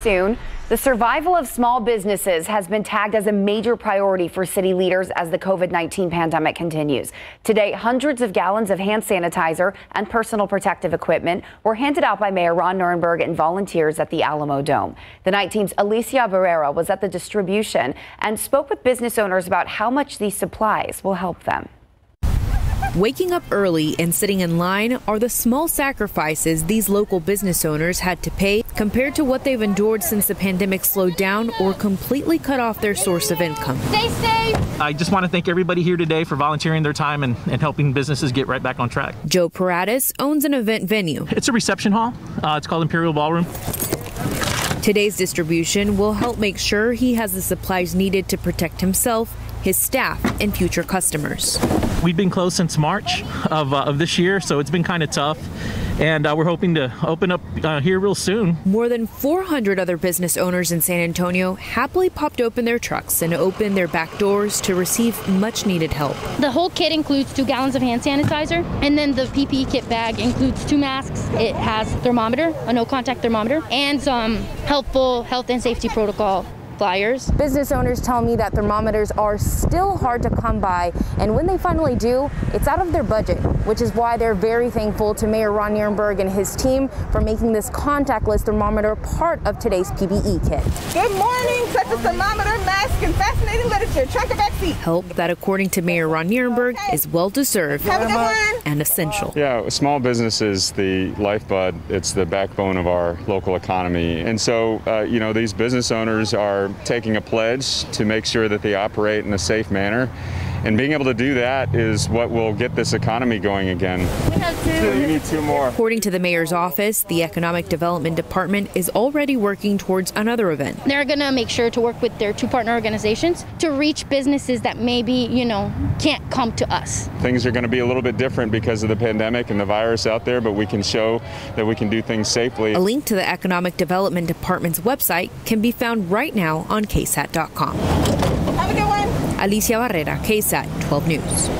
Soon, the survival of small businesses has been tagged as a major priority for city leaders as the COVID 19 pandemic continues. Today, hundreds of gallons of hand sanitizer and personal protective equipment were handed out by Mayor Ron Nirenberg and volunteers at the Alamodome. The night team's Alicia Barrera was at the distribution and spoke with business owners about how much these supplies will help them. Waking up early and sitting in line are the small sacrifices these local business owners had to pay compared to what they've endured since the pandemic slowed down or completely cut off their source of income. Stay safe. I just want to thank everybody here today for volunteering their time and, and helping businesses get right back on track. Joe Paratus owns an event venue. It's a reception hall. Uh, it's called Imperial Ballroom. Today's distribution will help make sure he has the supplies needed to protect himself his staff, and future customers. We've been closed since March of, uh, of this year, so it's been kind of tough. And uh, we're hoping to open up uh, here real soon. More than 400 other business owners in San Antonio happily popped open their trucks and opened their back doors to receive much needed help. The whole kit includes two gallons of hand sanitizer, and then the PPE kit bag includes two masks. It has thermometer, a no contact thermometer, and some helpful health and safety protocol flyers. Business owners tell me that thermometers are still hard to come by, and when they finally do, it's out of their budget, which is why they're very thankful to Mayor Ron Nirenberg and his team for making this contactless thermometer part of today's PPE kit. Good morning, such a thermometer, mask, and fascinating literature. Track a back seat. Help that, according to Mayor Ron Nirenberg, is well deserved and essential. Yeah, small business is the lifeblood. It's the backbone of our local economy. And so, uh, you know, these business owners are taking a pledge to make sure that they operate in a safe manner. And being able to do that is what will get this economy going again. We have two. You need two more. According to the mayor's office, the Economic Development Department is already working towards another event. They're going to make sure to work with their two partner organizations to reach businesses that maybe, you know, can't come to us. Things are going to be a little bit different because of the pandemic and the virus out there, but we can show that we can do things safely. A link to the Economic Development Department's website can be found right now on KSAT.com. Have a good one. Alicia Barrera, KSAT 12 News.